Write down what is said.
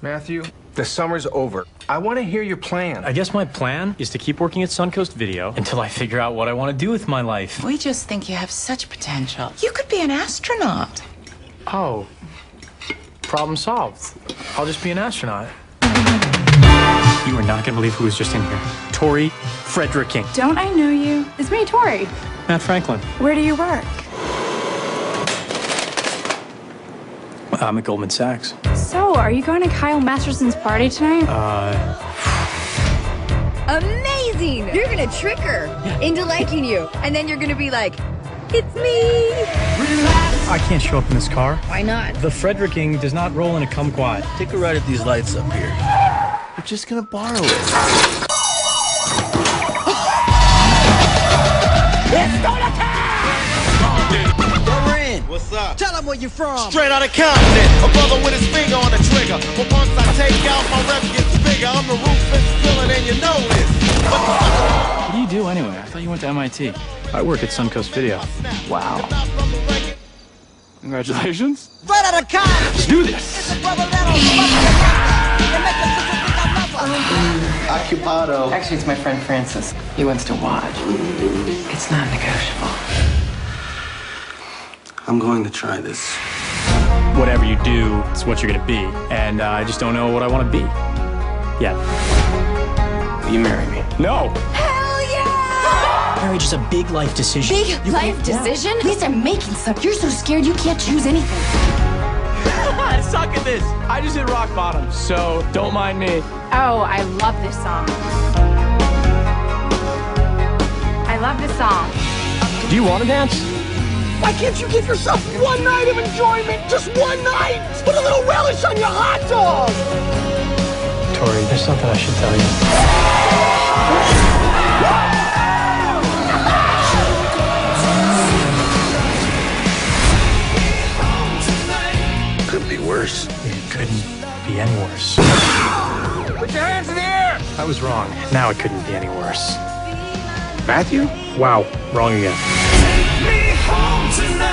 Matthew, the summer's over. I want to hear your plan. I guess my plan is to keep working at Suncoast Video until I figure out what I want to do with my life. We just think you have such potential. You could be an astronaut. Oh, problem solved. I'll just be an astronaut. You are not going to believe who was just in here. Tori Frederking. Don't I know you? It's me, Tori. Matt Franklin. Where do you work? I'm at Goldman Sachs. So, are you going to Kyle Masterson's party tonight? Uh, Amazing! You're gonna trick her into liking you, and then you're gonna be like, "It's me." I can't show up in this car. Why not? The Frederking does not roll in a kumquat. Take a ride at these lights up here. We're just gonna borrow it. What's up? Tell them where you from. Straight out of Compton, a brother with his finger on the trigger. But once I take out, my rep gets bigger. I'm the ruthless villain, and you know this. But the What do you do anyway? I thought you went to MIT. I work at Suncoast Video. Wow. Congratulations. Right out of college. Let's do this. Occupado. Actually, it's my friend Francis. He wants to watch. It's not negotiable. I'm going to try this. Whatever you do, it's what you're gonna be. And uh, I just don't know what I want to be. Yeah. Will you marry me? No. Hell yeah! Marriage is a big life decision. Big life decision? At least I'm making some. You're so scared you can't choose anything. I suck at this. I just hit rock bottom, so don't mind me. Oh, I love this song. I love this song. Do you want to dance? Why can't you give yourself one night of enjoyment? Just one night. Put a little relish on your hot dog. Tori, there's something I should tell you. Couldn't be worse. It couldn't be any worse. Put your hands in the air. I was wrong. Now it couldn't be any worse. Matthew? Wow, wrong again. Tonight.